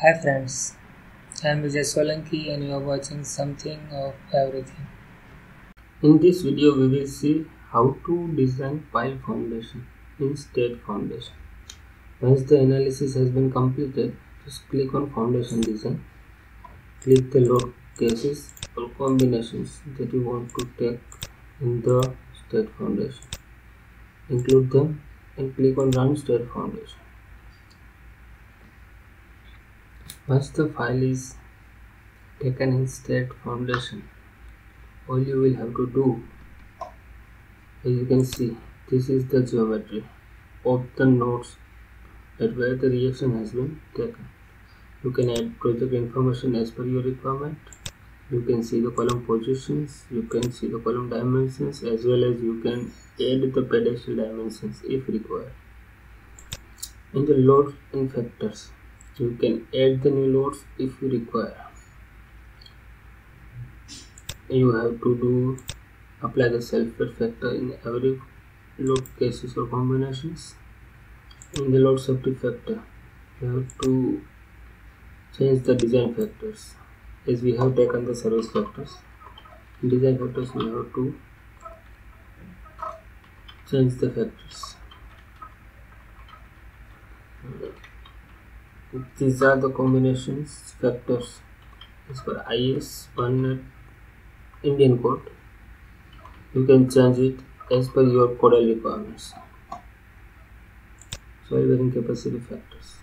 Hi friends, I am Vijay Solanki and you are watching something of everything. In this video we will see how to design pile foundation in STAAD foundation. Once the analysis has been completed, just click on foundation design. Click the load cases or combinations that you want to take in the STAAD foundation. Include them and click on run STAAD foundation. Once the file is taken in STAAD foundation, all you will have to do as you can see this is the geometry of the nodes at where the reaction has been taken. You can add project information as per your requirement. You can see the column positions, you can see the column dimensions as well as you can add the pedestal dimensions if required. In the loads and factors, you can add the new loads if you require. You have to do apply the self-weight factor in every load cases or combinations. In the load safety factor you have to change the design factors. As we have taken the service factors in design factors we have to change the factors these are the combinations factors as per IS 1 Indian code. You can change it as per your codal requirements. Soil bearing capacity factors.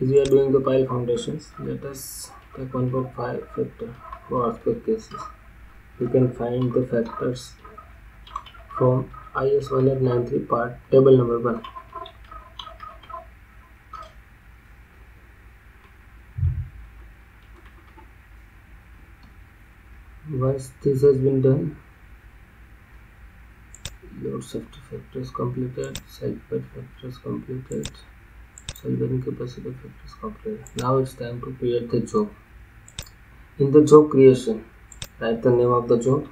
As we are doing the pile foundations let us take 1.5 factor for earthquake cases. You can find the factors from IS 1893 part table number 1 once this has been done load safety factors completed self weight factors completed bearing capacity factors completed. Now it's time to create the job. In the job creation write the name of the job.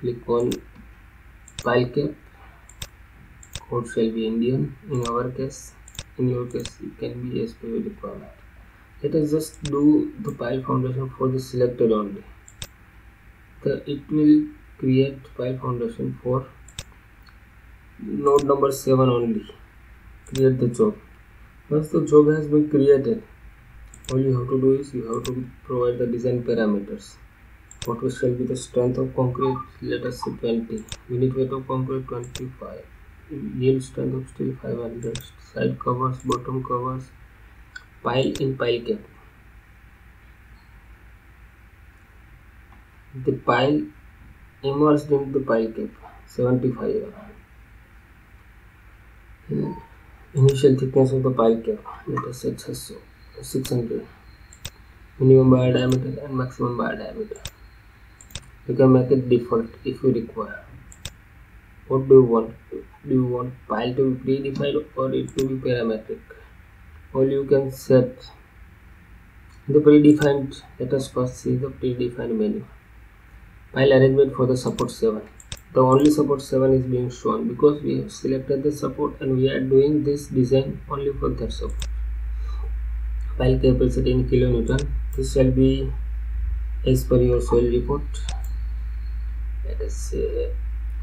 Click on pile cap code shall be indian. In our case in your case it can be as per your requirement let us just do the pile foundation for the selected only. The it will create pile foundation for node number 7 only. Create the job. Once the job has been created all you have to do is you have to provide the design parameters. What shall be the strength of concrete let us say 20 unit weight of concrete 25 yield strength of steel 500 side covers bottom covers pile in pile gap the pile immerse in the pile gap seventy five initial thickness of the pile gap metre six six hundred minimum bar diameter and maximum bar diameter you can make it default if you require What do you want? Do you want pile to be predefined or it to be parametric? All you can set. The predefined let us first see the predefined menu. Pile arrangement for the support 7 the only support 7 is being shown because we have selected the support and we are doing this design only for that support. Pile capacity in kilonewton. This shall be as per your soil report. Let us say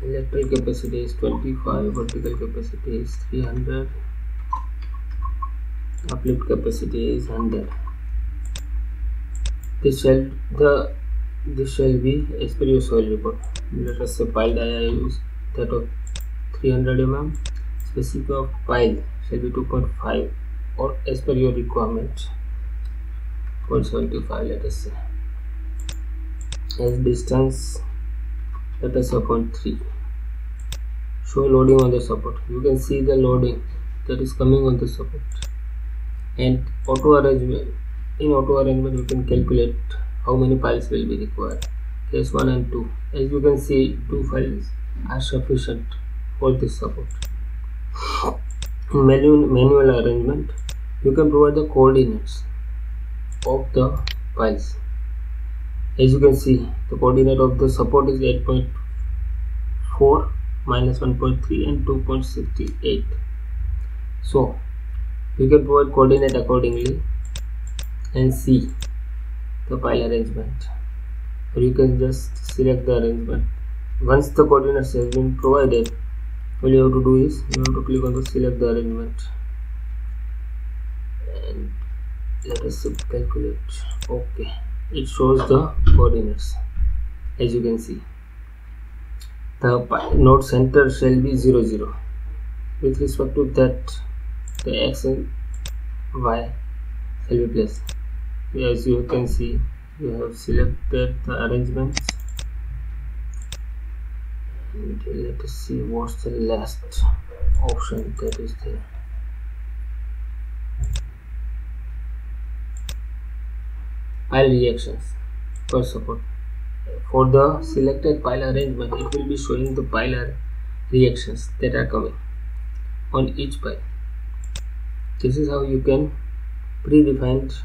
lateral capacity is 25 vertical capacity is 300 uplift capacity is 100 this shall the this shall be per soil report let us say pile dia use that of 300 mm. Specific of pile shall be 2.5 or as per your requirement 0.75 let us say. As distance let us say 0.3 show loading on the support. You can see the loading that is coming on the support and auto arrangement in auto arrangement you can calculate how many piles will be required. Case 1 and 2 as you can see two piles are sufficient for this support. In manual, manual arrangement. You can provide the coordinates of the piles. As you can see the coordinate of the support is 8.4 minus 1.3 and 2.68 so you can provide coordinate accordingly and see the pile arrangement. Or you can just select the arrangement. Once the coordinates has been provided all you have to do is you have to click on the select the arrangement. And let us calculate. Okay. It shows the coordinates as you can see. The node center shall be 0 0 with respect to that the x and y shall be placed as you can see you have selected the arrangements. And let us see what's the last option that is there. Pile reactions. Per support for the selected pile arrangement it will be showing the pile reactions that are coming on each pile this is how you can predefined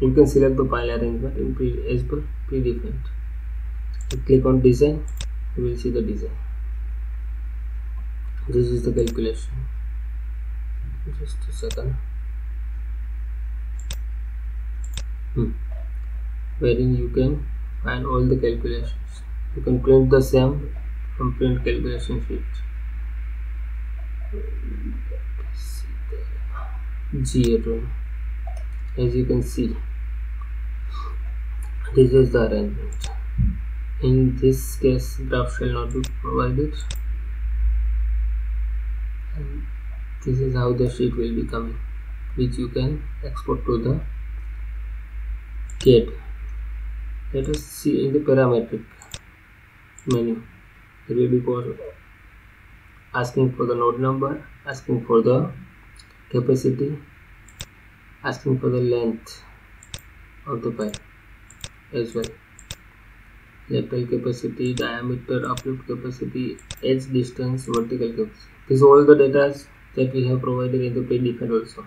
you can select the pile arrangement in pre as per predefined. You click on design you will see the design. This is the calculation. Just a second. Hmm. wherein you can find all the calculations. You can print the same from print calculation sheet G as you can see this is the arrangement. In this case graph shall not be provided. And this is how the sheet will be coming which you can export to the CAD let us see in the parametric menu. It will be asking for the node number asking for the capacity asking for the length of the pipe as well. Lateral capacity diameter uplift capacity edge distance vertical capacity. This is all the data that we have provided in the predefined also.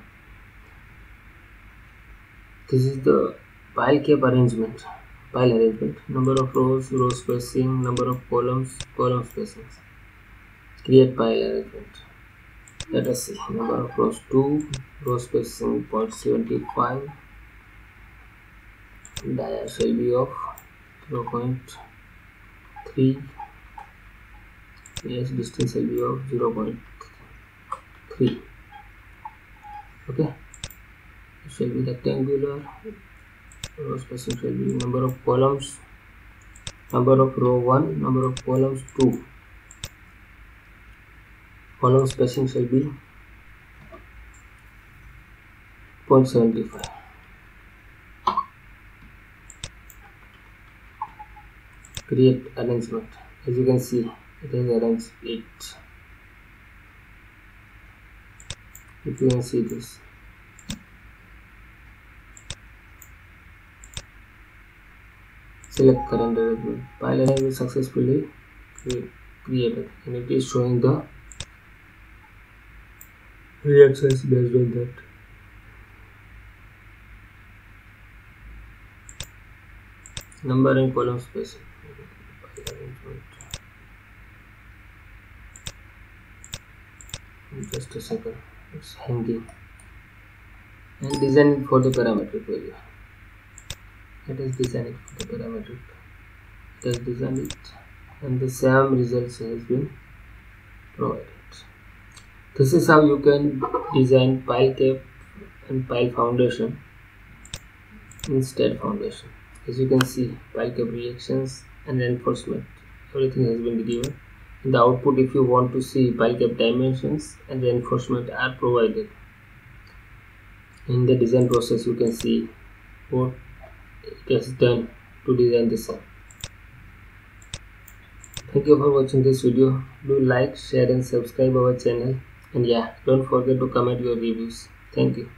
This is the pile cap arrangement pile arrangement. Number of rows row spacing number of columns column spacings. Create pile arrangement let us see. Number of rows 2 row spacing 0.75 dia shall be of 0.3 edge distance shall be of 0.3 okay. It shall be rectangular. Row spacing shall be number of columns. Number of row 1 number of columns 2 column spacing shall be 0.75 create arrangement. As you can see it has arranged it if you can see this. Select current arrangement. Pile arrangement successfully created and it is showing the reactions based on that. Number and column spacing just a second. It's hanging and design for the parametric value. Let us design it for the parametric. Let us design it. And the same results has been provided this is how you can design pile cap and pile foundation in STAAD foundation. As you can see pile cap reactions and reinforcement everything has been given. In the output if you want to see pile cap dimensions and reinforcement are provided. In the design process you can see what it has done to design the same thank you for watching this video. Do like share and subscribe our channel and yeah don't forget to comment your reviews. Thank you